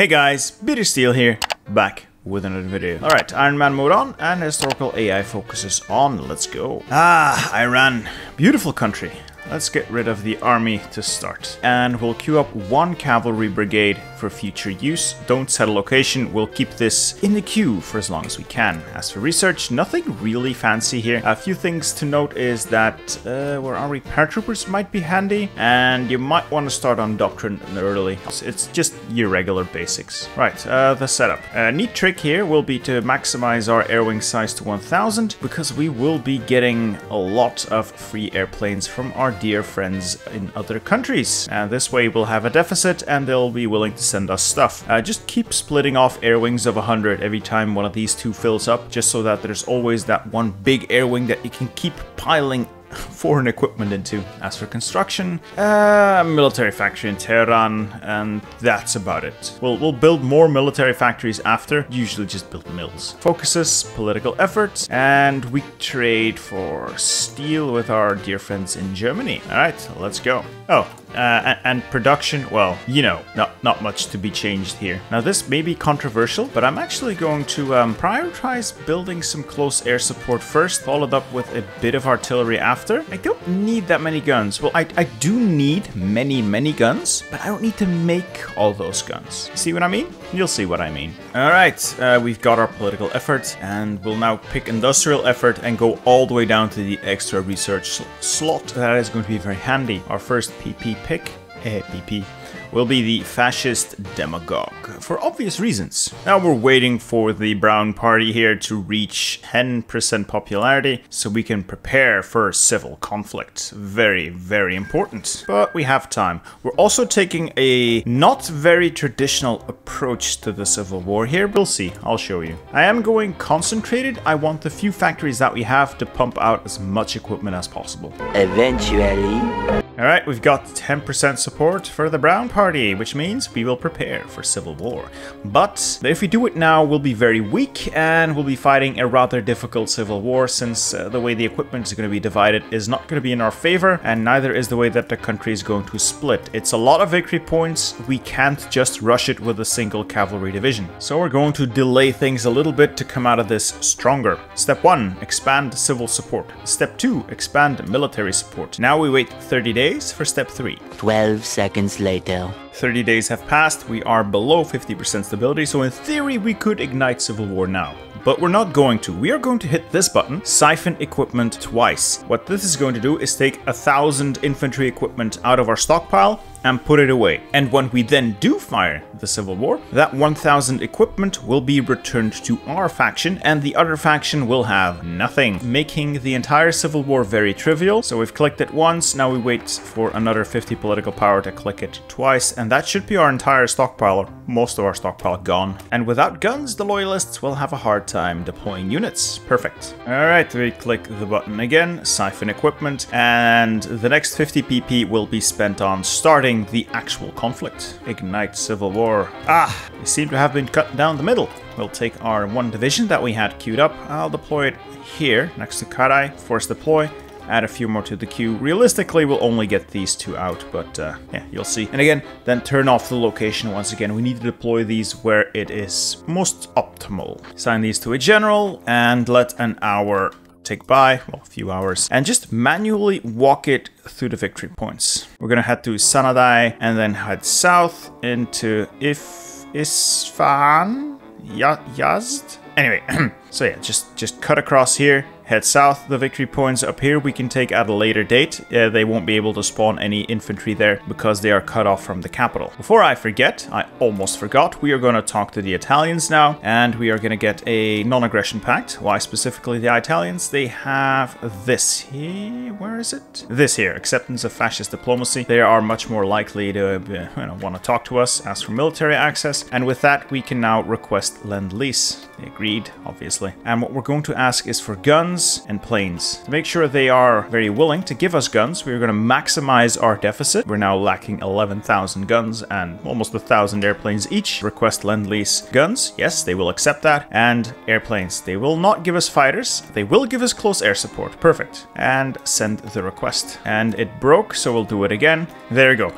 Hey guys, Bittersteel here, back with another video. Alright, Iron Man mode on, and historical AI focuses on. Let's go. Ah, Iran. Beautiful country. Let's get rid of the army to start. And we'll queue up one cavalry brigade for future use. Don't set a location, we'll keep this in the queue for as long as we can. As for research, nothing really fancy here. A few things to note is that uh, where our repair troopers might be handy, and you might want to start on Doctrine early. It's just your regular basics. Right, uh, the setup. A neat trick here will be to maximize our air wing size to 1000 because we will be getting a lot of free airplanes from our dear friends in other countries. And this way we'll have a deficit and they'll be willing to send us stuff. Uh, just keep splitting off air wings of 100 every time one of these two fills up, just so that there's always that one big air wing that you can keep piling foreign equipment into. As for construction, uh, military factory in Tehran, and that's about it. We'll, we'll build more military factories after, usually just build mills. Focuses, political efforts, and we trade for steel with our dear friends in Germany. Alright, let's go. Oh, uh, and production, well, you know, not, not much to be changed here. Now this may be controversial, but I'm actually going to um, prioritize building some close air support first, followed up with a bit of artillery after. I don't need that many guns. Well, I, I do need many, many guns, but I don't need to make all those guns. See what I mean? You'll see what I mean. All right, uh, we've got our political effort, and we'll now pick industrial effort and go all the way down to the extra research sl slot. That is going to be very handy. Our first PP pick, eh, PP, will be the fascist demagogue, for obvious reasons. Now we're waiting for the Brown Party here to reach 10% popularity so we can prepare for civil conflict. Very, very important. But we have time. We're also taking a not very traditional approach to the civil war here. We'll see, I'll show you. I am going concentrated. I want the few factories that we have to pump out as much equipment as possible. Eventually. Alright, we've got 10% support for the Brown Party, which means we will prepare for civil war. But if we do it now, we'll be very weak and we'll be fighting a rather difficult civil war since uh, the way the equipment is going to be divided is not going to be in our favor and neither is the way that the country is going to split. It's a lot of victory points, we can't just rush it with a single cavalry division. So we're going to delay things a little bit to come out of this stronger. Step 1, expand civil support. Step 2, expand military support. Now we wait 30 days days for step 3. 12 seconds later. 30 days have passed, we are below 50% stability, so in theory we could ignite civil war now. But we're not going to. We are going to hit this button, siphon equipment twice. What this is going to do is take a thousand infantry equipment out of our stockpile and put it away. And when we then do fire the Civil War, that 1000 equipment will be returned to our faction and the other faction will have nothing, making the entire Civil War very trivial. So we've clicked it once, now we wait for another 50 political power to click it twice, and that should be our entire stockpile, most of our stockpile gone. And without guns, the loyalists will have a hard time deploying units. Perfect. Alright, we click the button again, siphon equipment, and the next 50 PP will be spent on starting the actual conflict. Ignite civil war. Ah, we seem to have been cut down the middle. We'll take our one division that we had queued up. I'll deploy it here next to Karaj. Force deploy add a few more to the queue. Realistically, we'll only get these two out, but uh, yeah, you'll see. And again, then turn off the location once again. We need to deploy these where it is most optimal. Assign these to a general and let an hour tick by, well, a few hours, and just manually walk it through the victory points. We're gonna head to Sanadai and then head south into If Isfahan? Yazd? Anyway, so yeah, just, just cut across here, head south. The victory points up here we can take at a later date. Uh, they won't be able to spawn any infantry there because they are cut off from the capital. Before I forget, I almost forgot, we are going to talk to the Italians now, and we are going to get a non-aggression pact. Why specifically the Italians? They have this here. Where is it? This here, acceptance of fascist diplomacy. They are much more likely to uh, you know, want to talk to us, ask for military access, and with that we can now request lend-lease. They agreed, obviously. And what we're going to ask is for guns, and planes. To make sure they are very willing to give us guns, we're going to maximize our deficit. We're now lacking 11,000 guns and almost 1,000 airplanes each. Request lend-lease guns. Yes, they will accept that. And airplanes. They will not give us fighters. They will give us close air support. Perfect. And send the request. And it broke, so we'll do it again. There you go.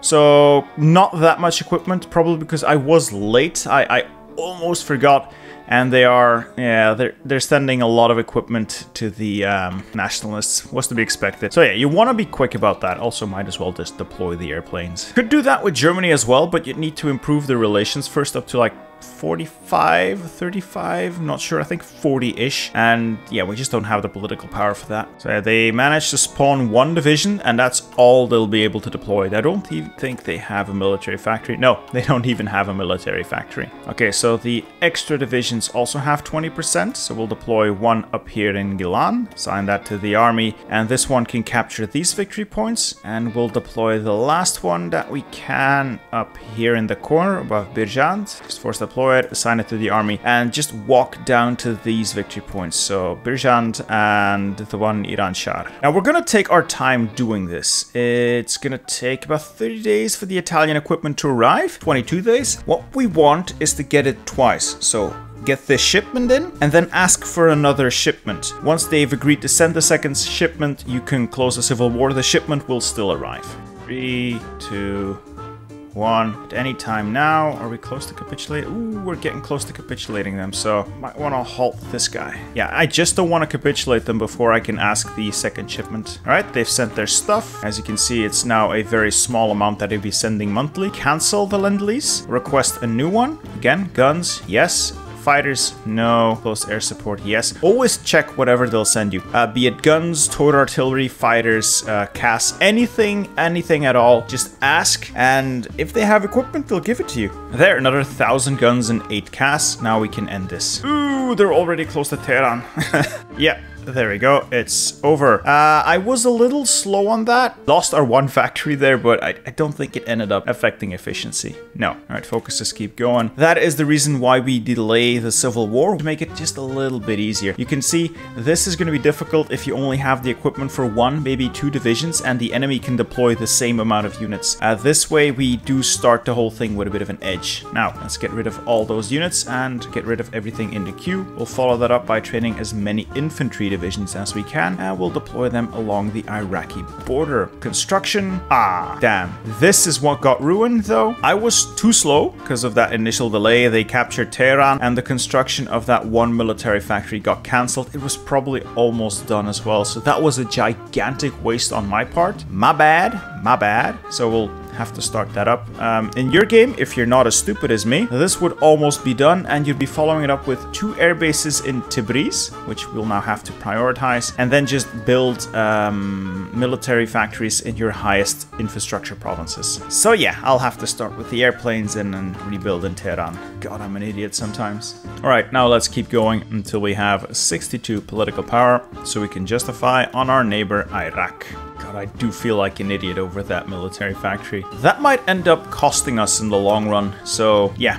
So not that much equipment, probably because I was late. I, I almost forgot and they are yeah they're they're sending a lot of equipment to the um, nationalists. What's to be expected? So yeah you want to be quick about that. Also might as well just deploy the airplanes. Could do that with germany as well but you need to improve the relations first up to like 45, 35, not sure, I think 40-ish. And yeah, we just don't have the political power for that. So yeah, they managed to spawn one division and that's all they'll be able to deploy. I don't even think they have a military factory. No, they don't even have a military factory. Okay, so the extra divisions also have 20%, so we'll deploy one up here in Gilan, assign that to the army, and this one can capture these victory points, and we'll deploy the last one that we can up here in the corner above Birjand. Just force deploy it, assign it to the army, and just walk down to these victory points. So Birjand and the one Iranshahr. Now we're gonna take our time doing this. It's gonna take about 30 days for the Italian equipment to arrive, 22 days. What we want is to get it twice. So get this shipment in, and then ask for another shipment. Once they've agreed to send the second shipment, you can close the civil war. The shipment will still arrive. Three, two, one. At any time now, are we close to capitulate? Ooh, we're getting close to capitulating them, so might want to halt this guy. Yeah, I just don't want to capitulate them before I can ask the second shipment. All right, they've sent their stuff. As you can see, it's now a very small amount that they'll be sending monthly. Cancel the Lend-Lease. Request a new one. Again, guns, yes fighters, no. Close air support, yes. Always check whatever they'll send you. Uh, be it guns, towed artillery, fighters, uh, anything, anything at all. Just ask, and if they have equipment, they'll give it to you. There, another thousand guns and eight CAS. Now we can end this. Ooh, they're already close to Tehran. yeah, there we go. It's over. Uh, I was a little slow on that. Lost our one factory there, but I, I, don't think it ended up affecting efficiency. No. All right, focus, just keep going. That is the reason why we delay the Civil War, to make it just a little bit easier. You can see this is going to be difficult if you only have the equipment for one, maybe two divisions, and the enemy can deploy the same amount of units. Uh, this way, we do start the whole thing with a bit of an edge. Now, let's get rid of all those units and get rid of everything in the queue. We'll follow that up by training as many infantry divisions as we can, and we'll deploy them along the Iraqi border. Construction, ah, damn. This is what got ruined though. I was too slow because of that initial delay. They captured Tehran and the construction of that one military factory got cancelled. It was probably almost done as well, so that was a gigantic waste on my part. My bad, my bad. So we'll have to start that up. Um, in your game, if you're not as stupid as me, this would almost be done and you'd be following it up with two air bases in Tabriz, which we'll now have to prioritize, and then just build um, military factories in your highest infrastructure provinces. So yeah, I'll have to start with the airplanes and then rebuild in Tehran. God, I'm an idiot sometimes. All right, now let's keep going until we have 62 political power so we can justify on our neighbor Iraq. God, I do feel like an idiot over that military factory. That might end up costing us in the long run, so yeah.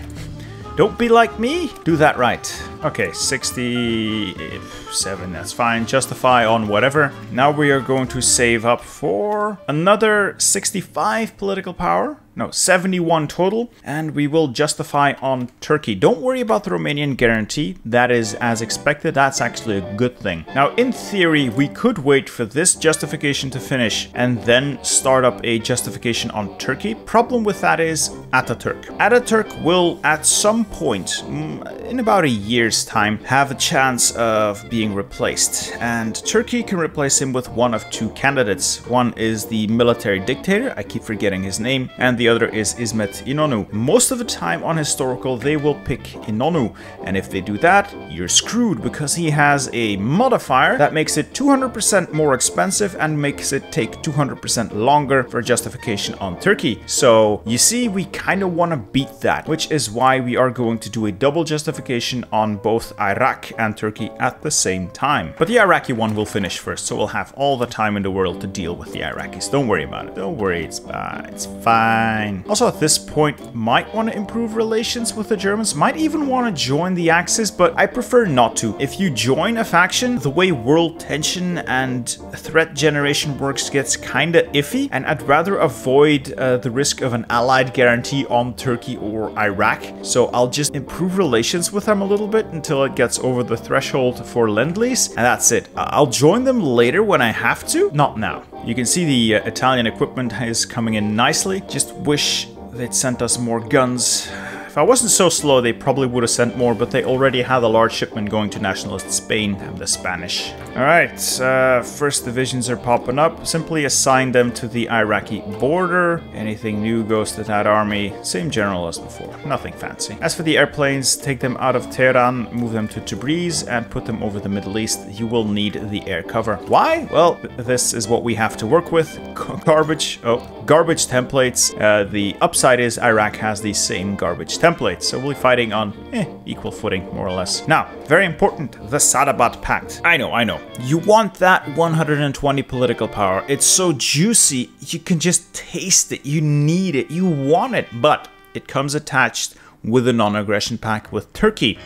Don't be like me, do that right. Okay, 67, that's fine. Justify on whatever. Now we are going to save up for another 65 political power no, 71 total, and we will justify on Turkey. Don't worry about the Romanian guarantee, that is as expected, that's actually a good thing. Now, in theory, we could wait for this justification to finish and then start up a justification on Turkey. Problem with that is Ataturk. Ataturk will, at some point, mm, in about a year's time, have a chance of being replaced, and Turkey can replace him with one of two candidates. One is the military dictator, I keep forgetting his name, and the other is Ismet Inonu. Most of the time on historical they will pick Inonu and if they do that you're screwed because he has a modifier that makes it 200% more expensive and makes it take 200% longer for justification on Turkey. So you see we kind of want to beat that which is why we are going to do a double justification on both Iraq and Turkey at the same time. But the Iraqi one will finish first so we'll have all the time in the world to deal with the Iraqis. Don't worry about it. Don't worry, it's, uh, it's fine Also at this point, might want to improve relations with the Germans, might even want to join the Axis, but I prefer not to. If you join a faction, the way world tension and threat generation works gets kinda iffy, and I'd rather avoid uh, the risk of an allied guarantee on Turkey or Iraq, so I'll just improve relations with them a little bit until it gets over the threshold for Lend-Lease, and that's it. I'll join them later when I have to, not now. You can see the uh, Italian equipment is coming in nicely. Just wish they'd sent us more guns. If I wasn't so slow, they probably would have sent more, but they already had a large shipment going to nationalist Spain and the Spanish. Alright, uh, first divisions are popping up. Simply assign them to the Iraqi border. Anything new goes to that army. Same general as before, nothing fancy. As for the airplanes, take them out of Tehran, move them to Tabriz, and put them over the Middle East. You will need the air cover. Why? Well, this is what we have to work with. Garbage, oh, garbage templates. Uh, the upside is Iraq has the same garbage templates, so we'll be fighting on eh, equal footing, more or less. Now, very important, the Saadabad Pact. I know, I know. You want that 120 political power. It's so juicy, you can just taste it. You need it, you want it, but it comes attached with a non-aggression pact with Turkey.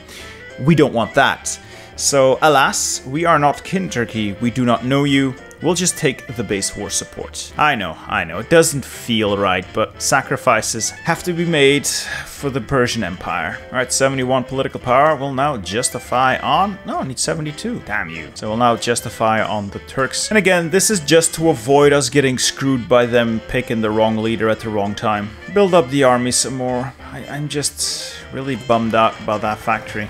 We don't want that. So, alas, we are not kin Turkey, we do not know you, We'll just take the base war support. I know, I know, it doesn't feel right, but sacrifices have to be made for the Persian Empire. Alright, 71 political power will now justify on... No, I need 72. Damn you. So we'll now justify on the Turks. And again, this is just to avoid us getting screwed by them picking the wrong leader at the wrong time. Build up the army some more. I, I'm just really bummed out about that factory.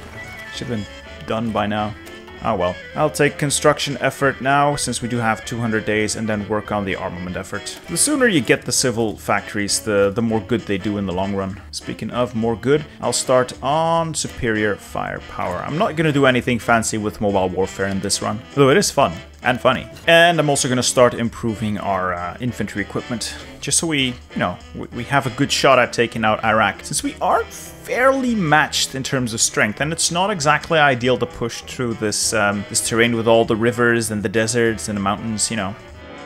Should have been done by now. Oh well. I'll take construction effort now, since we do have 200 days, and then work on the armament effort. The sooner you get the civil factories, the, the more good they do in the long run. Speaking of more good, I'll start on superior firepower. I'm not gonna do anything fancy with mobile warfare in this run, though it is fun and funny. And I'm also going to start improving our uh, infantry equipment, just so we, you know, we, we have a good shot at taking out Iraq, since we are fairly matched in terms of strength, and it's not exactly ideal to push through this um, this terrain with all the rivers and the deserts and the mountains. You know,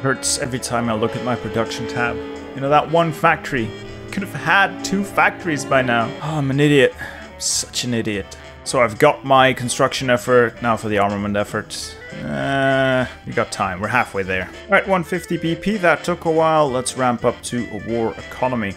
hurts every time I look at my production tab. You know that one factory could have had two factories by now. Oh, I'm an idiot. I'm such an idiot. So I've got my construction effort now for the armament effort. Uh, we got time. We're halfway there. All right, 150 PP. That took a while. Let's ramp up to a war economy.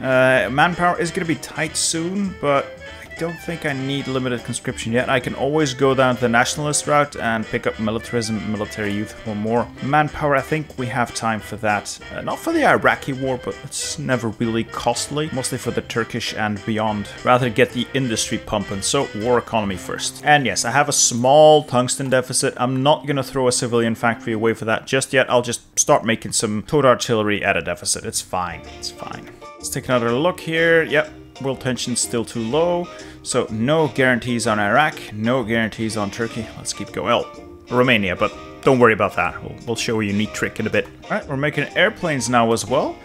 Uh, manpower is going to be tight soon, but don't think I need limited conscription yet. I can always go down the nationalist route and pick up militarism, military youth for more manpower. I think we have time for that. Uh, not for the Iraqi war, but it's never really costly. Mostly for the Turkish and beyond. Rather get the industry pumping. So war economy first. And yes, I have a small tungsten deficit. I'm not to throw a civilian factory away for that just yet. I'll just start making some towed artillery at a deficit. It's fine. It's fine. Let's take another look here. Yep, world tension's still too low. So no guarantees on Iraq, no guarantees on Turkey. Let's keep going. Well, Romania, but don't worry about that. We'll, we'll show a neat trick in a bit. All right, we're making airplanes now as well.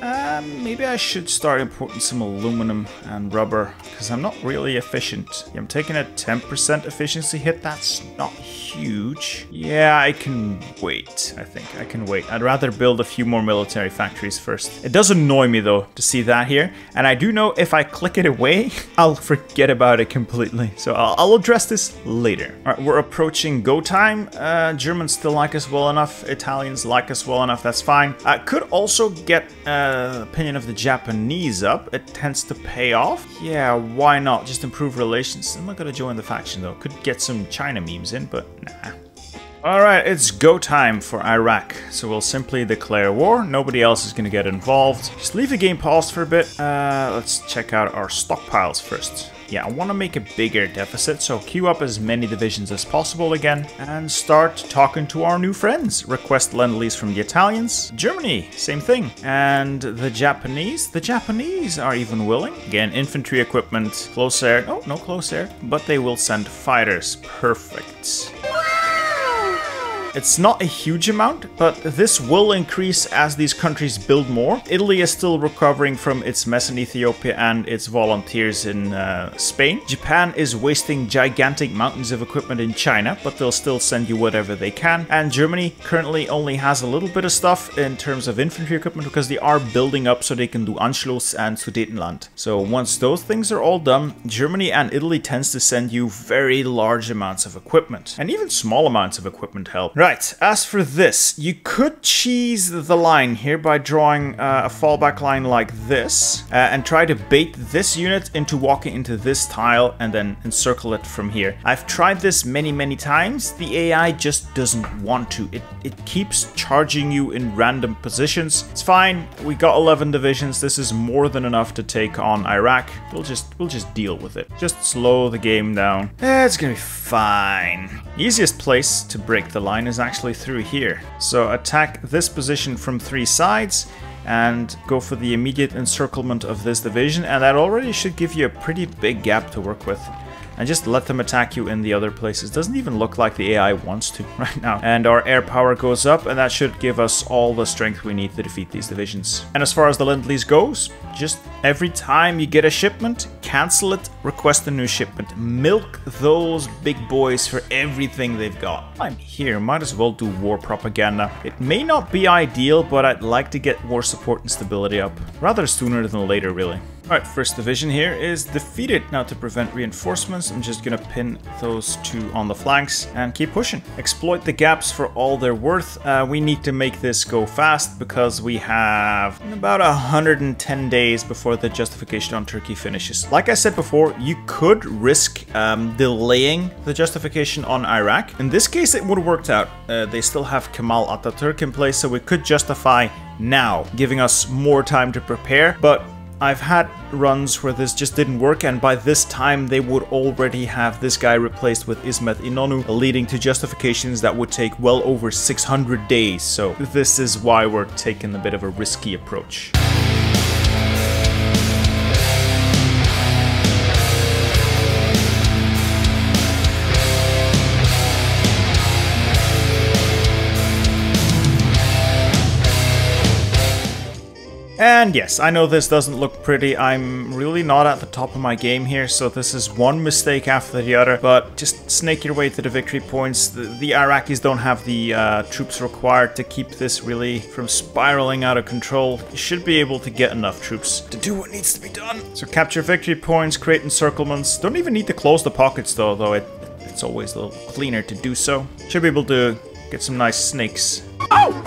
Um, maybe I should start importing some aluminum and rubber, because I'm not really efficient. I'm taking a 10% efficiency hit, that's not huge. Yeah, I can wait, I think. I can wait. I'd rather build a few more military factories first. It does annoy me, though, to see that here. And I do know if I click it away, I'll forget about it completely. So I'll, I'll address this later. All right, we're approaching go time. Uh, Germans still like us well enough. Italians like us well enough, that's fine. I could also get... Uh, uh, opinion of the Japanese up, it tends to pay off. Yeah, why not? Just improve relations. I'm not gonna join the faction though. Could get some China memes in, but nah. Alright, it's go time for Iraq. So we'll simply declare war. Nobody else is gonna get involved. Just leave the game paused for a bit. Uh, let's check out our stockpiles first. Yeah, I want to make a bigger deficit, so queue up as many divisions as possible again and start talking to our new friends. Request lend-lease from the Italians. Germany, same thing. And the Japanese? The Japanese are even willing. Again, infantry equipment, close air. Oh, no close air, but they will send fighters. Perfect. It's not a huge amount, but this will increase as these countries build more. Italy is still recovering from its mess in Ethiopia and its volunteers in uh, Spain. Japan is wasting gigantic mountains of equipment in China, but they'll still send you whatever they can. And Germany currently only has a little bit of stuff in terms of infantry equipment because they are building up so they can do Anschluss and Sudetenland. So once those things are all done, Germany and Italy tends to send you very large amounts of equipment. And even small amounts of equipment help. Right, as for this, you could cheese the line here by drawing uh, a fallback line like this uh, and try to bait this unit into walking into this tile and then encircle it from here. I've tried this many, many times. The AI just doesn't want to. It, it keeps charging you in random positions. It's fine. We got 11 divisions. This is more than enough to take on Iraq. We'll just, we'll just deal with it. Just slow the game down. Eh, it's gonna be fine. Easiest place to break the line is actually through here. So attack this position from three sides and go for the immediate encirclement of this division and that already should give you a pretty big gap to work with and just let them attack you in the other places. Doesn't even look like the AI wants to right now. And our air power goes up, and that should give us all the strength we need to defeat these divisions. And as far as the Lend-Lease goes, just every time you get a shipment, cancel it, request a new shipment. Milk those big boys for everything they've got. I'm here, might as well do war propaganda. It may not be ideal, but I'd like to get war support and stability up. Rather sooner than later, really. Alright, first division here is defeated. Now to prevent reinforcements, I'm just gonna pin those two on the flanks and keep pushing. Exploit the gaps for all they're worth. Uh, we need to make this go fast because we have about 110 days before the justification on Turkey finishes. Like I said before, you could risk um, delaying the justification on Iraq. In this case, it would have worked out. Uh, they still have Kemal Ataturk in place, so we could justify now, giving us more time to prepare, but I've had runs where this just didn't work and by this time they would already have this guy replaced with Ismet Inonu, leading to justifications that would take well over 600 days, so this is why we're taking a bit of a risky approach. And yes, I know this doesn't look pretty. I'm really not at the top of my game here, so this is one mistake after the other. But just snake your way to the victory points. The, the Iraqis don't have the uh, troops required to keep this really from spiraling out of control. You should be able to get enough troops to do what needs to be done. So capture victory points, create encirclements. Don't even need to close the pockets though, though it, it's always a little cleaner to do so. Should be able to get some nice snakes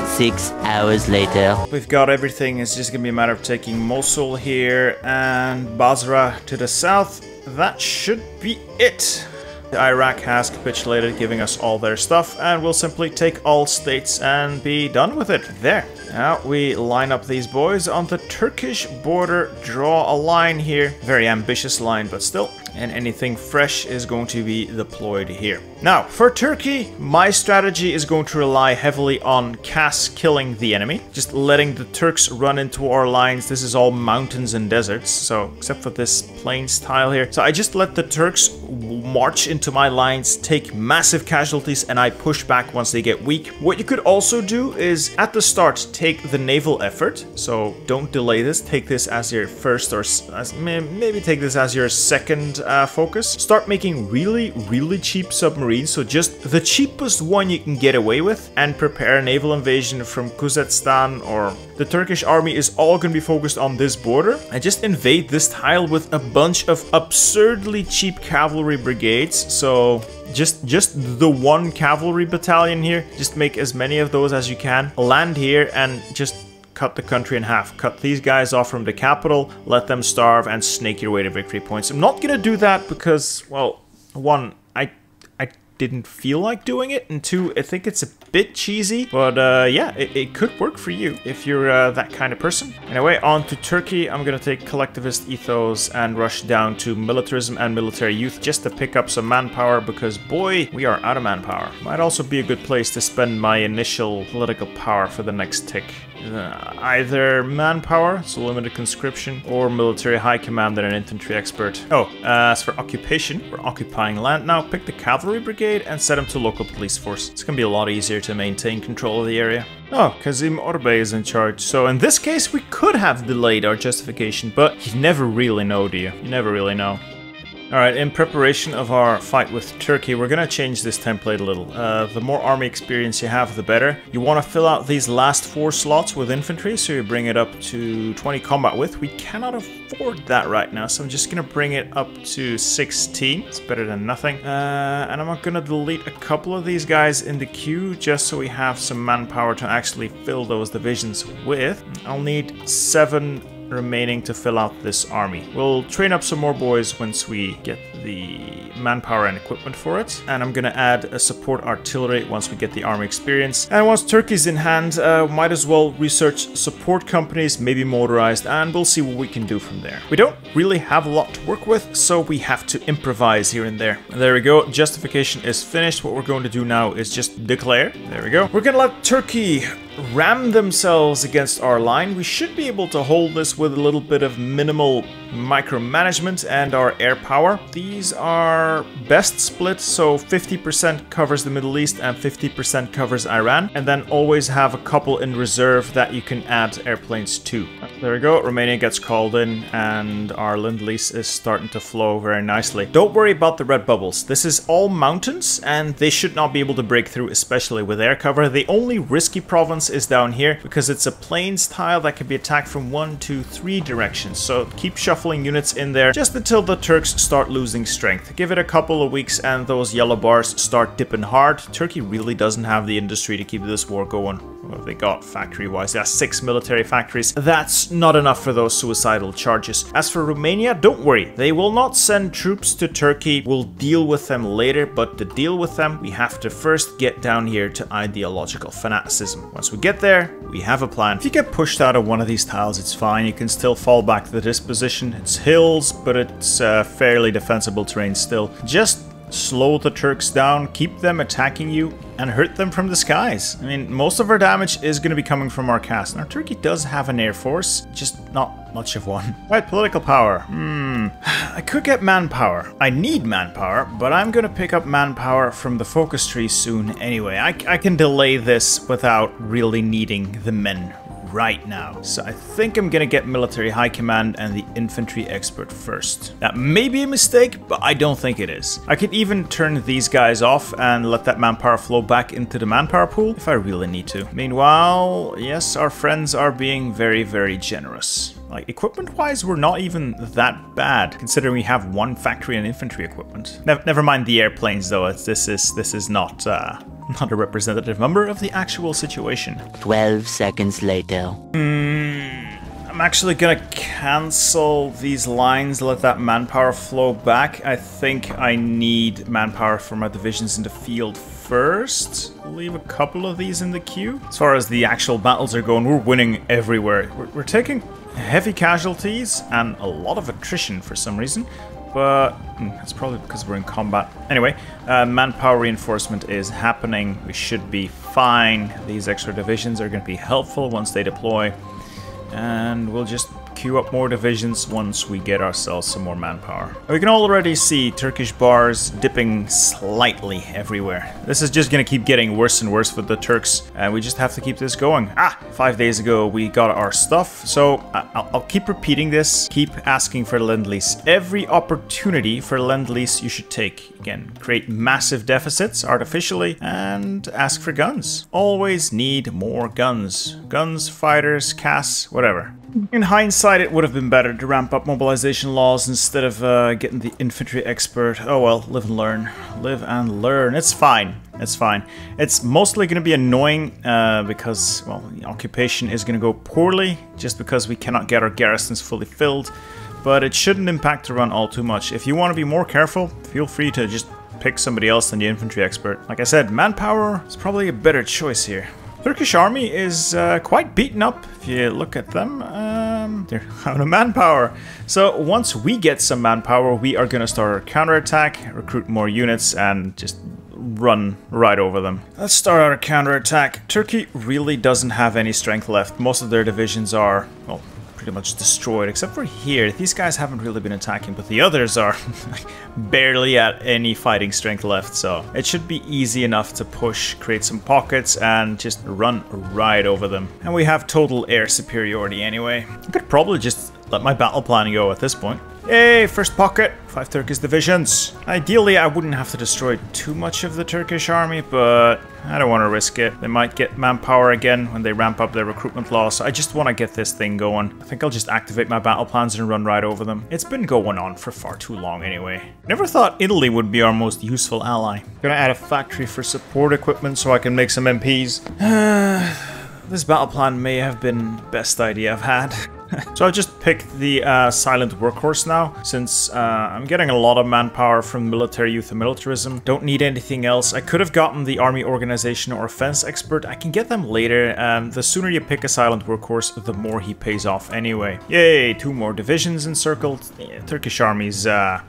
Six hours later. We've got everything. It's just gonna be a matter of taking Mosul here and Basra to the south. That should be it. Iraq has capitulated, giving us all their stuff, and we'll simply take all states and be done with it. There. Now we line up these boys on the Turkish border, draw a line here. Very ambitious line, but still. And anything fresh is going to be deployed here. Now, for Turkey, my strategy is going to rely heavily on CAS killing the enemy. Just letting the Turks run into our lines. This is all mountains and deserts, so except for this plain style here. So I just let the Turks march into my lines, take massive casualties, and I push back once they get weak. What you could also do is, at the start, take the naval effort. So don't delay this. Take this as your first or as, maybe take this as your second uh, focus. Start making really, really cheap submarines. So just the cheapest one you can get away with and prepare a naval invasion from Khuzestan or the Turkish army is all going to be focused on this border. And just invade this tile with a bunch of absurdly cheap cavalry brigades. So just just the one cavalry battalion here just make as many of those as you can. Land here and just cut the country in half. Cut these guys off from the capital let them starve and snake your way to victory points. I'm not gonna do that because well one didn't feel like doing it and two i think it's a bit cheesy, but uh, yeah, it, it, could work for you if you're uh, that kind of person. Anyway, on to Turkey. I'm gonna take collectivist ethos and rush down to militarism and military youth just to pick up some manpower because boy, we are out of manpower. Might also be a good place to spend my initial political power for the next tick. Uh, either manpower, so limited conscription, or military high command and an infantry expert. Oh, uh, as for occupation, we're occupying land now. Pick the cavalry brigade and set them to local police force. It's gonna be a lot easier to maintain control of the area. Oh, Kazim Orbay is in charge. So in this case, we could have delayed our justification, but you never really know, do you? You never really know. Alright, in preparation of our fight with Turkey, we're gonna change this template a little. Uh, the more army experience you have, the better. You want to fill out these last four slots with infantry, so you bring it up to 20 combat with. We cannot afford that right now, so I'm just gonna bring it up to 16. It's better than nothing. Uh, and I'm gonna delete a couple of these guys in the queue, just so we have some manpower to actually fill those divisions with. I'll need seven remaining to fill out this army. We'll train up some more boys once we get the manpower and equipment for it. And I'm gonna add a support artillery once we get the army experience. And once Turkey's in hand, uh, might as well research support companies, maybe motorized, and we'll see what we can do from there. We don't really have a lot to work with, so we have to improvise here and there. There we go, justification is finished. What we're going to do now is just declare. There we go. We're gonna let Turkey ram themselves against our line. We should be able to hold this with a little bit of minimal micromanagement and our air power. These are best split, so 50% covers the Middle East and 50% covers Iran, and then always have a couple in reserve that you can add airplanes to. There we go, Romania gets called in, and our Lend-Lease is starting to flow very nicely. Don't worry about the red bubbles. This is all mountains, and they should not be able to break through, especially with air cover. The only risky province is down here, because it's a plains tile that can be attacked from one, two, three directions, so keep shuffling units in there just until the Turks start losing strength. Give it a couple of weeks and those yellow bars start dipping hard. Turkey really doesn't have the industry to keep this war going. What have they got factory-wise? Yeah, six military factories. That's not enough for those suicidal charges. As for Romania, don't worry. They will not send troops to Turkey. We'll deal with them later, but to deal with them, we have to first get down here to ideological fanaticism. Once we get there, we have a plan. If you get pushed out of one of these tiles, it's fine. You can still fall back to this position. It's hills, but it's uh, fairly defensible terrain still. Just slow the Turks down, keep them attacking you, and hurt them from the skies. I mean, most of our damage is going to be coming from our CAS. Now, Turkey does have an air force, just not much of one. Right, political power. Hmm. I could get manpower. I need manpower, but I'm going to pick up manpower from the focus tree soon anyway. I, I can delay this without really needing the men right now. So I think I'm gonna get military high command and the infantry expert first. That may be a mistake, but I don't think it is. I could even turn these guys off and let that manpower flow back into the manpower pool if I really need to. Meanwhile, yes, our friends are being very, very generous. Like, equipment-wise, we're not even that bad, considering we have one factory and infantry equipment. Ne never mind the airplanes, though. This is this is not uh, not a representative number of the actual situation. 12 seconds later. Hmm. I'm actually gonna cancel these lines, let that manpower flow back. I think I need manpower for my divisions in the field first. Leave a couple of these in the queue. As far as the actual battles are going, we're winning everywhere. We're, we're taking heavy casualties and a lot of attrition for some reason but it's hmm, probably because we're in combat. Anyway, uh, manpower reinforcement is happening. We should be fine. These extra divisions are going to be helpful once they deploy. And we'll just queue up more divisions once we get ourselves some more manpower. We can already see Turkish bars dipping slightly everywhere. This is just gonna keep getting worse and worse for the Turks, and we just have to keep this going. Ah, five days ago we got our stuff, so I'll, I'll keep repeating this, keep asking for Lend-Lease. Every opportunity for Lend-Lease you should take. Again, create massive deficits artificially, and ask for guns. Always need more guns. Guns, fighters, CAS, whatever. In hindsight, it would have been better to ramp up mobilization laws instead of uh, getting the infantry expert. Oh well, live and learn. Live and learn. It's fine. It's fine. It's mostly going to be annoying uh, because, well, the occupation is going to go poorly just because we cannot get our garrisons fully filled. But it shouldn't impact the run all too much. If you want to be more careful, feel free to just pick somebody else than the infantry expert. Like I said, manpower is probably a better choice here. Turkish army is uh, quite beaten up if you look at them. Um, they're out of manpower. So once we get some manpower, we are going to start our counterattack, recruit more units, and just run right over them. Let's start our counterattack. Turkey really doesn't have any strength left. Most of their divisions are, well, pretty much destroyed, except for here. These guys haven't really been attacking, but the others are barely at any fighting strength left, so it should be easy enough to push, create some pockets, and just run right over them. And we have total air superiority anyway. I could probably just let my battle plan go at this point. Yay, first pocket, five Turkish divisions. Ideally, I wouldn't have to destroy too much of the Turkish army, but I don't want to risk it. They might get manpower again when they ramp up their recruitment laws. So I just want to get this thing going. I think I'll just activate my battle plans and run right over them. It's been going on for far too long anyway. Never thought Italy would be our most useful ally. Gonna add a factory for support equipment so I can make some MPs. this battle plan may have been the best idea I've had. so I've just picked the uh, silent workhorse now, since uh, I'm getting a lot of manpower from military youth and militarism. Don't need anything else. I could have gotten the army organization or offense expert. I can get them later. Um, the sooner you pick a silent workhorse, the more he pays off anyway. Yay, two more divisions encircled. Yeah, Turkish army's uh,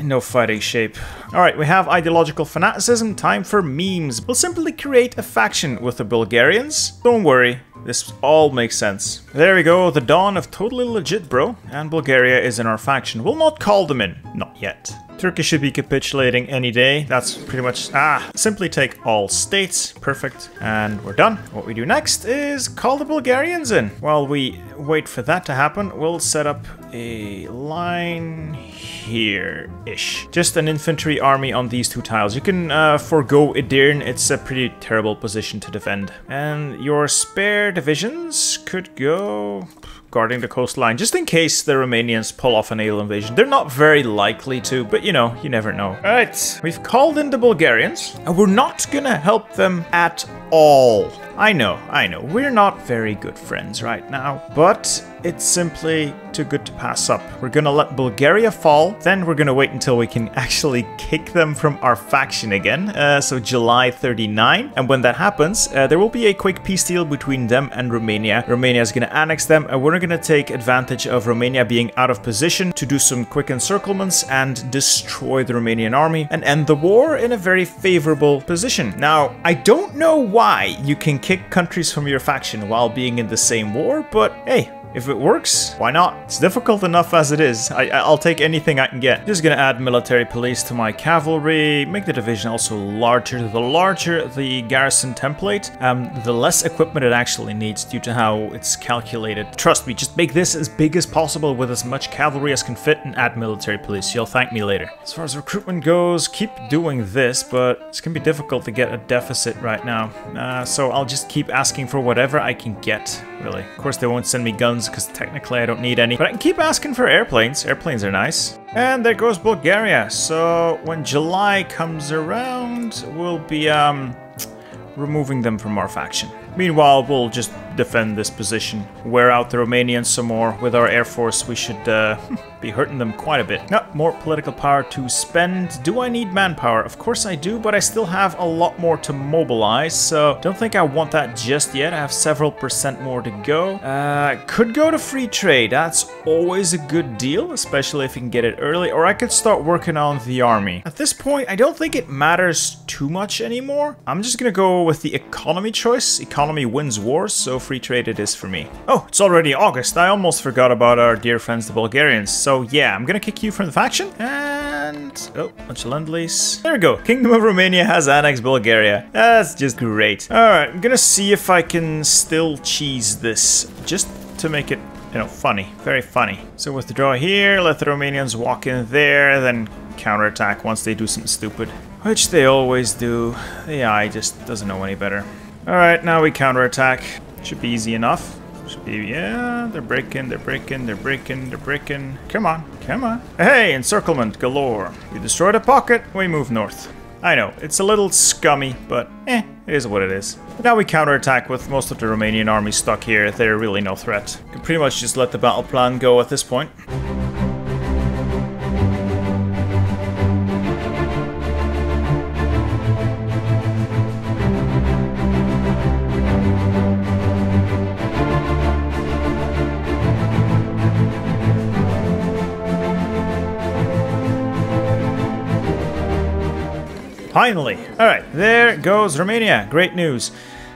in no fighting shape. Alright, we have ideological fanaticism, time for memes. We'll simply create a faction with the Bulgarians. Don't worry, this all makes sense. There we go, the dawn of totally legit, bro. And Bulgaria is in our faction. We'll not call them in. Not yet. Turkey should be capitulating any day. That's pretty much... Ah, simply take all states. Perfect. And we're done. What we do next is call the Bulgarians in. While we wait for that to happen, we'll set up a line here-ish. Just an infantry army on these two tiles. You can uh, forego Edirne, it's a pretty terrible position to defend. And your spare divisions could go guarding the coastline, just in case the Romanians pull off an naval invasion. They're not very likely to, but you know, you never know. Alright, we've called in the Bulgarians, and we're not gonna help them at all. I know, I know, we're not very good friends right now, but it's simply too good to pass up. We're gonna let Bulgaria fall, then we're gonna wait until we can actually kick them from our faction again, uh, so July 39, and when that happens, uh, there will be a quick peace deal between them and Romania. Romania is gonna annex them, and we're gonna take advantage of Romania being out of position to do some quick encirclements and destroy the Romanian army, and end the war in a very favorable position. Now, I don't know why you can kick countries from your faction while being in the same war, but hey, if it works, why not? It's difficult enough as it is. I, will take anything I can get. Just gonna add military police to my cavalry, make the division also larger. The larger the garrison template, um, the less equipment it actually needs due to how it's calculated. Trust me, just make this as big as possible with as much cavalry as can fit and add military police. You'll thank me later. As far as recruitment goes, keep doing this, but it's gonna be difficult to get a deficit right now. Uh, so I'll just keep asking for whatever I can get, really. Of course, they won't send me guns because technically I don't need any. But I can keep asking for airplanes. Airplanes are nice. And there goes Bulgaria. So when July comes around, we'll be um, removing them from our faction. Meanwhile, we'll just defend this position, wear out the Romanians some more. With our air force, we should uh, be hurting them quite a bit. Now, more political power to spend. Do I need manpower? Of course I do, but I still have a lot more to mobilize, so don't think I want that just yet. I have several percent more to go. Uh, could go to free trade. That's always a good deal, especially if you can get it early, or I could start working on the army. At this point, I don't think it matters too much anymore. I'm just gonna go with the economy choice. Economy wins wars, so free trade it is for me. Oh, it's already August. I almost forgot about our dear friends, the Bulgarians. So yeah, I'm gonna kick you from the faction. And, oh, bunch of lend-lease. There we go. Kingdom of Romania has annexed Bulgaria. That's just great. All right, I'm gonna see if I can still cheese this just to make it you know, funny. Very funny. So withdraw here, let the Romanians walk in there, then counterattack once they do something stupid. Which they always do. The AI just doesn't know any better. Alright, now we counterattack. Should be easy enough. Should be, yeah, they're breaking, they're breaking, they're breaking, they're breaking. Come on, come on. Hey, encirclement galore. We destroyed a pocket, we move north. I know, it's a little scummy, but eh, it is what it is. But now we counterattack with most of the Romanian army stuck here. They're really no threat. Can pretty much just let the battle plan go at this point. Finally. Alright, there goes Romania. Great news.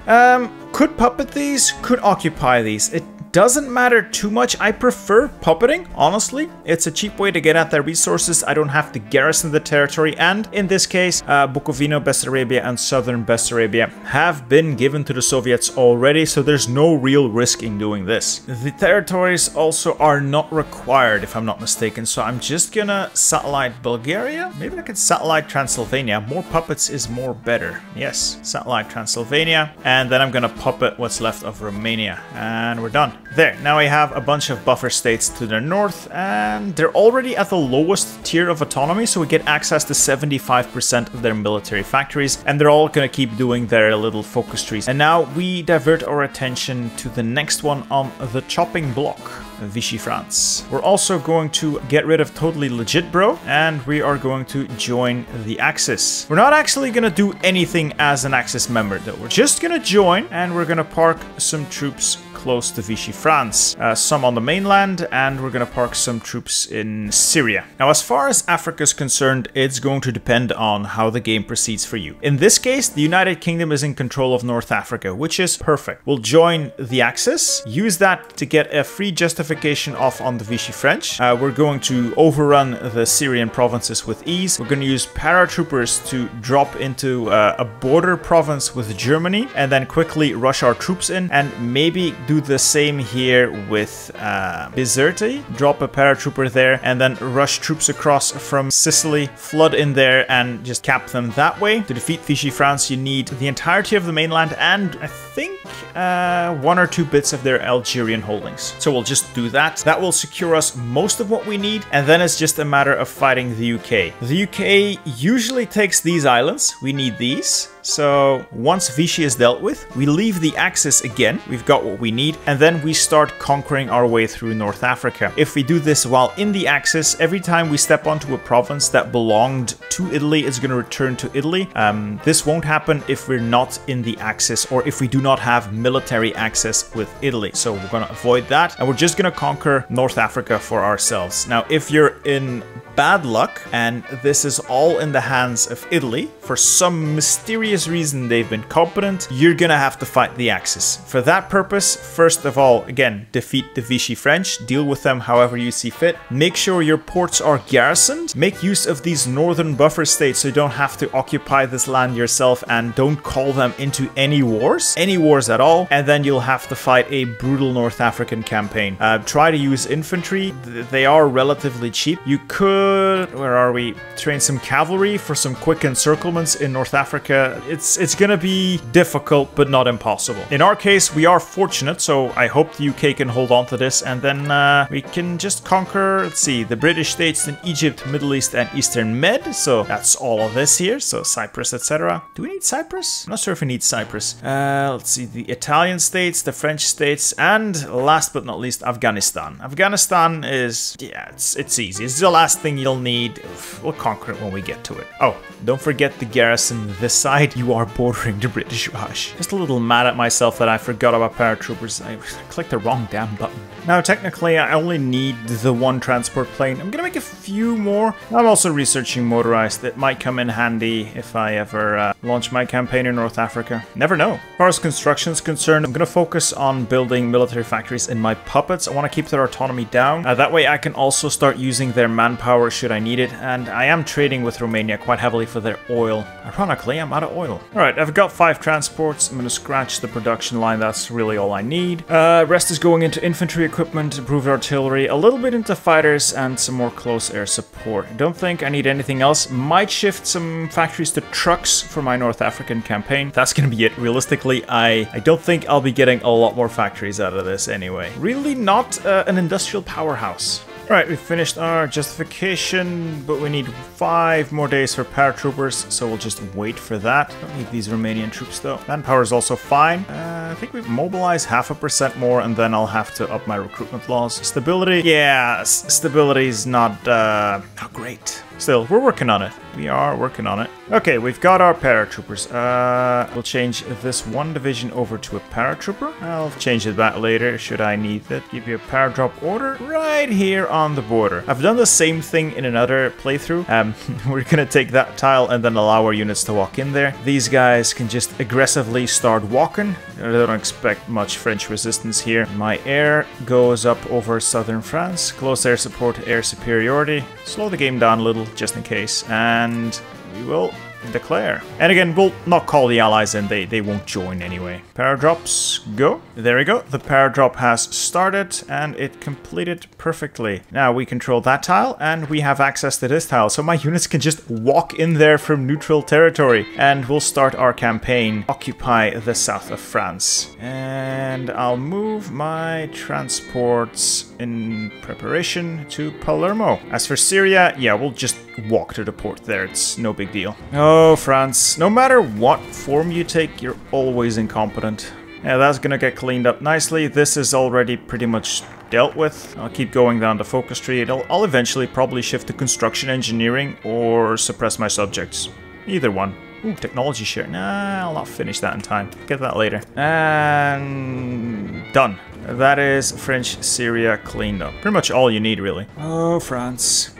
Um, could puppet these, could occupy these. It doesn't matter too much. I prefer puppeting, honestly. It's a cheap way to get at their resources. I don't have to garrison the territory. And in this case, uh, Bukovina, Bessarabia, and southern Bessarabia have been given to the Soviets already, so there's no real risk in doing this. The territories also are not required, if I'm not mistaken, so I'm just gonna satellite Bulgaria. Maybe I could satellite Transylvania. More puppets is more better. Yes, satellite Transylvania. And then I'm gonna puppet what's left of Romania. And we're done. There, now we have a bunch of buffer states to the north, and they're already at the lowest tier of autonomy, so we get access to 75% of their military factories, and they're all gonna keep doing their little focus trees. And now we divert our attention to the next one on the chopping block. Vichy France. We're also going to get rid of Totally Legit Bro, and we are going to join the Axis. We're not actually gonna do anything as an Axis member though. We're just gonna join, and we're gonna park some troops close to Vichy France, uh, some on the mainland, and we're going to park some troops in Syria. Now, as far as Africa is concerned, it's going to depend on how the game proceeds for you. In this case, the United Kingdom is in control of North Africa, which is perfect. We'll join the Axis, use that to get a free justification off on the Vichy French. Uh, we're going to overrun the Syrian provinces with ease. We're going to use paratroopers to drop into uh, a border province with Germany and then quickly rush our troops in and maybe do the same here with uh, Bizerte. Drop a paratrooper there and then rush troops across from Sicily, flood in there and just cap them that way. To defeat Vichy France, you need the entirety of the mainland and I think uh, one or two bits of their Algerian holdings. So we'll just do that. That will secure us most of what we need and then it's just a matter of fighting the UK. The UK usually takes these islands. We need these. So once Vichy is dealt with, we leave the Axis again. We've got what we need and then we start conquering our way through North Africa. If we do this while in the Axis, every time we step onto a province that belonged to Italy, it's going to return to Italy. Um, this won't happen if we're not in the Axis or if we do not have military access with Italy. So we're going to avoid that and we're just going to conquer North Africa for ourselves. Now, if you're in bad luck and this is all in the hands of Italy, for some mysterious reason they've been competent, you're gonna have to fight the Axis. For that purpose, first of all, again, defeat the Vichy French, deal with them however you see fit, make sure your ports are garrisoned, make use of these northern buffer states so you don't have to occupy this land yourself and don't call them into any wars, any wars at all, and then you'll have to fight a brutal North African campaign. Uh, try to use infantry, they are relatively cheap. You could, where are we, train some cavalry for some quick encirclements in North Africa. It's, it's gonna be difficult, but not impossible. In our case, we are fortunate, so I hope the UK can hold on to this, and then uh, we can just conquer, let's see, the British states in Egypt, Middle East, and Eastern Med, so that's all of this here, so Cyprus, etc. Do we need Cyprus? I'm not sure if we need Cyprus. Uh, let's see, the Italian states, the French states, and last but not least, Afghanistan. Afghanistan is, yeah, it's, it's easy. It's the last thing you'll need. We'll conquer it when we get to it. Oh, don't forget the garrison this side. You are bordering the British Raj. Just a little mad at myself that I forgot about paratroopers. I clicked the wrong damn button. Now, technically, I only need the one transport plane. I'm gonna make a few more. I'm also researching motorized that might come in handy if I ever uh, launch my campaign in North Africa. Never know. As far as construction is concerned, I'm gonna focus on building military factories in my puppets. I want to keep their autonomy down. Uh, that way I can also start using their manpower should I need it. And I am trading with Romania quite heavily for their oil. Ironically, I'm out of oil. Alright, I've got five transports. I'm gonna scratch the production line. That's really all I need. Uh, rest is going into infantry equipment, improved artillery, a little bit into fighters, and some more close air support. Don't think I need anything else. Might shift some factories to trucks for my North African campaign. That's gonna be it. Realistically, I, I don't think I'll be getting a lot more factories out of this anyway. Really not uh, an industrial powerhouse. Alright, we finished our justification, but we need five more days for paratroopers, so we'll just wait for that. Don't need these Romanian troops though. Manpower is also fine. Uh, I think we've mobilized half a percent more, and then I'll have to up my recruitment laws. Stability, yeah, stability is not, uh, not great. Still, we're working on it. We are working on it. Okay, we've got our paratroopers. Uh, we'll change this one division over to a paratrooper. I'll change it back later should I need that. Give you a paradrop order right here on the border. I've done the same thing in another playthrough. Um, we're gonna take that tile and then allow our units to walk in there. These guys can just aggressively start walking. I don't expect much French resistance here. My air goes up over southern France. Close air support, air superiority. Slow the game down a little just in case. And we will declare. And again, we'll not call the allies and they, they won't join anyway. Paradrops, go. There we go. The paradrop has started and it completed perfectly. Now we control that tile and we have access to this tile. So my units can just walk in there from neutral territory and we'll start our campaign, occupy the south of France. And I'll move my transports in preparation to Palermo. As for Syria, yeah, we'll just walk to the port there. It's no big deal. Oh, Oh, France. No matter what form you take, you're always incompetent. Yeah, that's gonna get cleaned up nicely. This is already pretty much dealt with. I'll keep going down the focus tree. I'll, I'll eventually probably shift to construction engineering or suppress my subjects. Either one. Ooh, technology share. Nah, I'll not finish that in time. Get that later. And done. That is French Syria cleaned up. Pretty much all you need, really. Oh, France.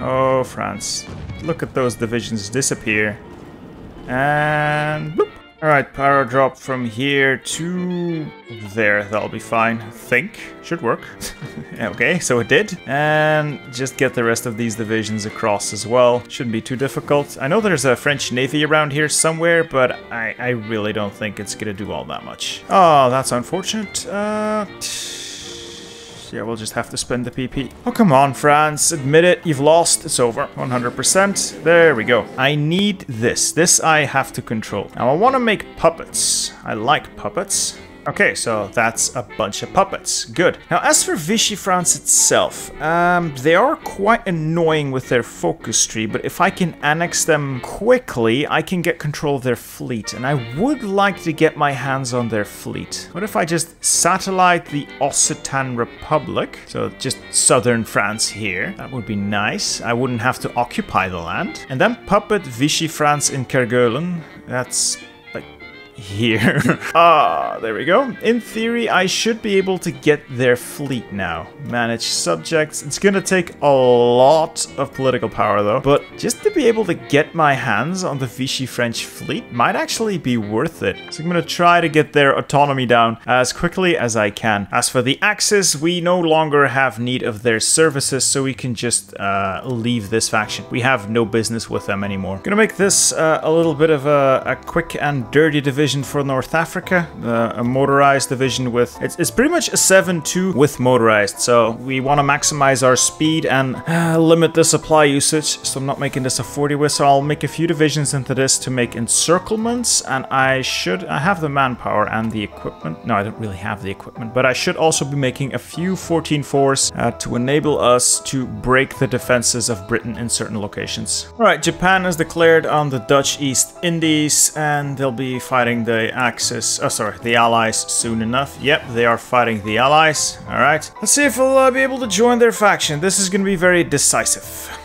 Oh, France. Look at those divisions disappear. And boop. Alright, power drop from here to there. That'll be fine. I think. Should work. okay, so it did. And just get the rest of these divisions across as well. Shouldn't be too difficult. I know there's a French Navy around here somewhere, but I, I really don't think it's gonna do all that much. Oh, that's unfortunate. Uh... Yeah, we'll just have to spend the PP. Oh, come on, France. Admit it. You've lost. It's over. 100%. There we go. I need this. This I have to control. Now, I want to make puppets. I like puppets. Okay, so that's a bunch of puppets. Good. Now, as for Vichy France itself, um, they are quite annoying with their focus tree, but if I can annex them quickly, I can get control of their fleet, and I would like to get my hands on their fleet. What if I just satellite the Occitan Republic? So just southern France here. That would be nice. I wouldn't have to occupy the land. And then puppet Vichy France in Kerguelen. That's here. ah, there we go. In theory, I should be able to get their fleet now. Manage subjects. It's gonna take a lot of political power though, but just to be able to get my hands on the Vichy French fleet might actually be worth it. So I'm gonna try to get their autonomy down as quickly as I can. As for the Axis, we no longer have need of their services, so we can just uh, leave this faction. We have no business with them anymore. Gonna make this uh, a little bit of a, a quick and dirty division division for North Africa, uh, a motorized division with... It's, it's pretty much a 7-2 with motorized, so we want to maximize our speed and uh, limit the supply usage, so I'm not making this a 40 with, so I'll make a few divisions into this to make encirclements, and I should... I have the manpower and the equipment. No, I don't really have the equipment, but I should also be making a few 14-4s uh, to enable us to break the defenses of Britain in certain locations. Alright, Japan has declared on the Dutch East Indies, and they'll be fighting fighting the Axis, oh sorry, the Allies soon enough. Yep, they are fighting the Allies. Alright, let's see if we'll uh, be able to join their faction. This is going to be very decisive.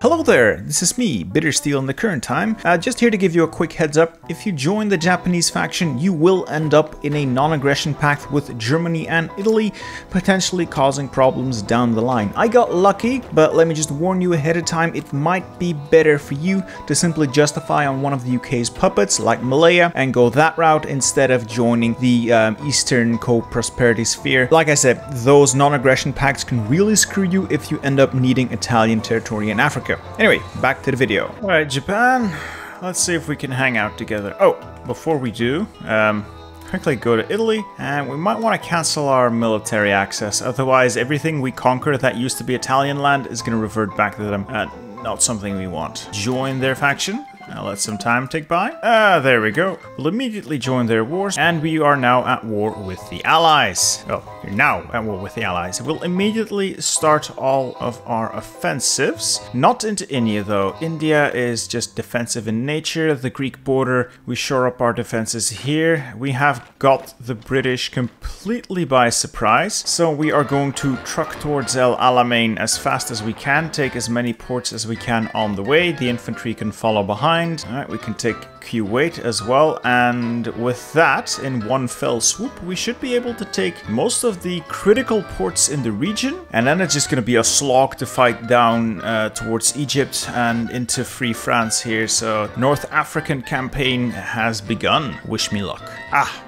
Hello there, this is me, Bittersteel in the current time. Uh, just here to give you a quick heads up, if you join the Japanese faction, you will end up in a non-aggression pact with Germany and Italy, potentially causing problems down the line. I got lucky, but let me just warn you ahead of time, it might be better for you to simply justify on one of the UK's puppets, like Malaya, and go that route instead of joining the um, Eastern Co-Prosperity Sphere. Like I said, those non-aggression pacts can really screw you if you end up needing Italian territory in Africa. Anyway, back to the video. Alright, Japan. Let's see if we can hang out together. Oh, before we do, um, quickly go to Italy, and we might want to cancel our military access, otherwise everything we conquer that used to be Italian land is going to revert back to them. Uh, not something we want. Join their faction. Now let some time tick by. Ah, there we go. We'll immediately join their wars, and we are now at war with the Allies. Oh, you're now at war with the Allies. We'll immediately start all of our offensives. Not into India, though. India is just defensive in nature. The Greek border, we shore up our defenses here. We have got the British completely by surprise, so we are going to truck towards El Alamein as fast as we can, take as many ports as we can on the way. The infantry can follow behind behind. All right, we can take Kuwait as well. And with that, in one fell swoop, we should be able to take most of the critical ports in the region. And then it's just going to be a slog to fight down uh, towards Egypt and into Free France here. So North African campaign has begun. Wish me luck. Ah,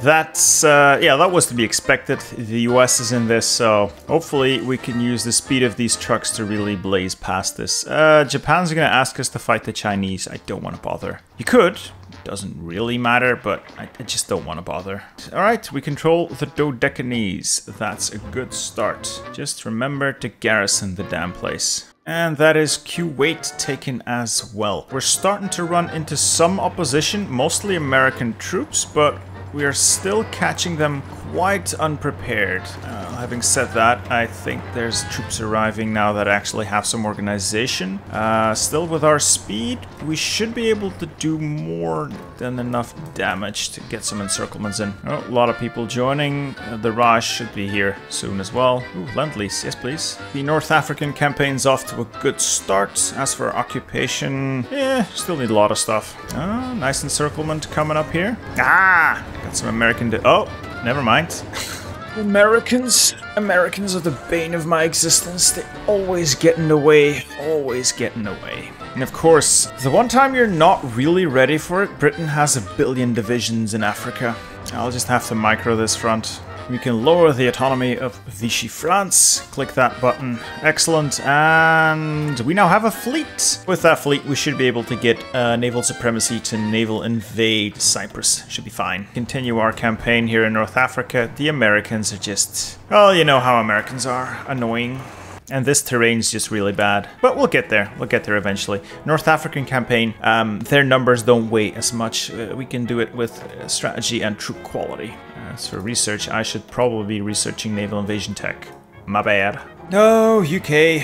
that's, uh, yeah, that was to be expected. The US is in this, so hopefully we can use the speed of these trucks to really blaze past this. Uh, Japan's gonna ask us to fight the Chinese. I don't want to bother. You could. Doesn't really matter, but I, I just don't want to bother. Alright, we control the Dodecanese. That's a good start. Just remember to garrison the damn place. And that is Kuwait taken as well. We're starting to run into some opposition, mostly American troops, but we are still catching them quite unprepared. Uh, having said that, I think there's troops arriving now that actually have some organization. Uh, still with our speed, we should be able to do more than enough damage to get some encirclements in. Oh, a lot of people joining. Uh, the Raj should be here soon as well. Ooh, Lend-Lease, yes please. The North African campaign's off to a good start. As for occupation, yeah, still need a lot of stuff. Oh, nice encirclement coming up here. Ah, got some American... Oh, never mind. Americans. Americans are the bane of my existence. They always get in the way. Always get in the way. And of course, the one time you're not really ready for it, Britain has a billion divisions in Africa. I'll just have to micro this front. We can lower the autonomy of Vichy France. Click that button. Excellent. And we now have a fleet. With that fleet, we should be able to get uh, naval supremacy to naval invade Cyprus. Should be fine. Continue our campaign here in North Africa. The Americans are just... Well, you know how Americans are. Annoying. And this terrain's just really bad. But we'll get there. We'll get there eventually. North African campaign, um, their numbers don't weigh as much. Uh, we can do it with uh, strategy and troop quality. As for research, I should probably be researching naval invasion tech. My bad. No, UK.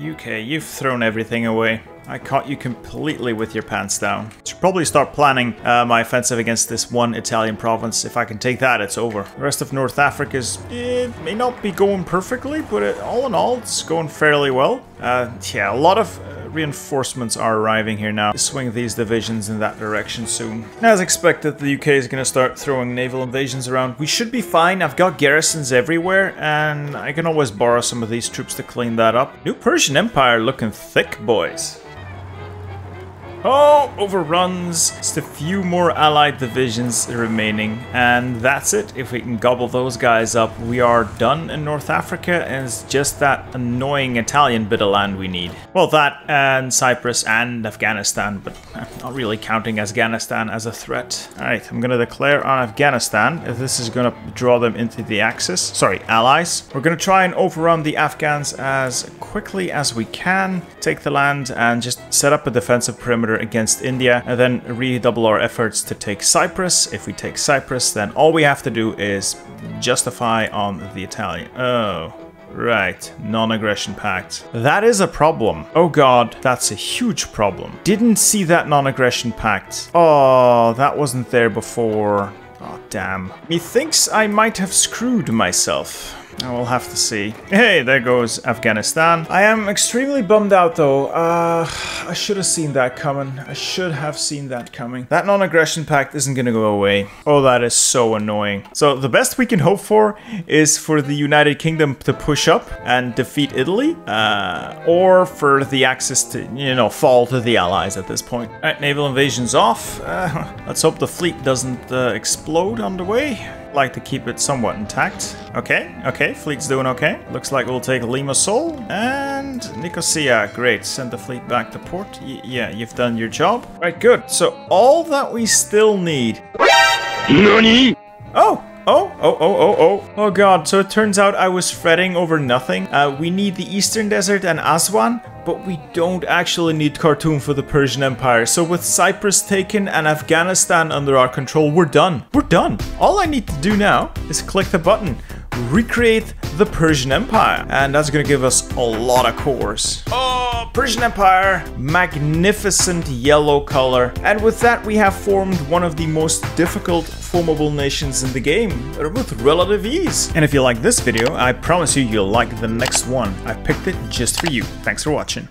UK, you've thrown everything away. I caught you completely with your pants down. Should probably start planning uh, my offensive against this one Italian province. If I can take that, it's over. The rest of North Africa's, it may not be going perfectly, but it, all in all, it's going fairly well. Uh, yeah, a lot of reinforcements are arriving here now to swing these divisions in that direction soon. As expected, the UK is going to start throwing naval invasions around. We should be fine. I've got garrisons everywhere, and I can always borrow some of these troops to clean that up. New Persian Empire looking thick, boys. Oh, overruns. Just a few more allied divisions remaining. And that's it. If we can gobble those guys up, we are done in North Africa. And it's just that annoying Italian bit of land we need. Well, that and Cyprus and Afghanistan, but I'm not really counting Afghanistan as a threat. Alright, I'm going to declare on Afghanistan if this is going to draw them into the Axis. Sorry, allies. We're going to try and overrun the Afghans as quickly as we can. Take the land and just set up a defensive perimeter against India and then redouble our efforts to take Cyprus. If we take Cyprus, then all we have to do is justify on the Italian. Oh. Right, non-aggression pact. That is a problem. Oh god, that's a huge problem. Didn't see that non-aggression pact. Oh, that wasn't there before. Oh, damn. Methinks I might have screwed myself. I will have to see. Hey, there goes Afghanistan. I am extremely bummed out though. Uh, I should have seen that coming. I should have seen that coming. That non-aggression pact isn't gonna go away. Oh, that is so annoying. So the best we can hope for is for the United Kingdom to push up and defeat Italy, uh, or for the Axis to, you know, fall to the Allies at this point. Alright, naval invasion's off. Uh, let's hope the fleet doesn't uh, explode on the way like to keep it somewhat intact. Okay, okay, fleet's doing okay. Looks like we'll take Limassol and Nicosia. Great, send the fleet back to port. Y yeah, you've done your job. Right, good. So all that we still need... NANI? Oh, Oh, oh, oh, oh, oh. Oh god, so it turns out I was fretting over nothing. Uh, we need the Eastern Desert and Aswan, but we don't actually need Khartoum for the Persian Empire. So with Cyprus taken and Afghanistan under our control, we're done. We're done. All I need to do now is click the button recreate the Persian Empire. And that's gonna give us a lot of cores. Oh, Persian Empire, magnificent yellow color. And with that, we have formed one of the most difficult formable nations in the game with relative ease. And if you like this video, I promise you you'll like the next one. I picked it just for you. Thanks for watching.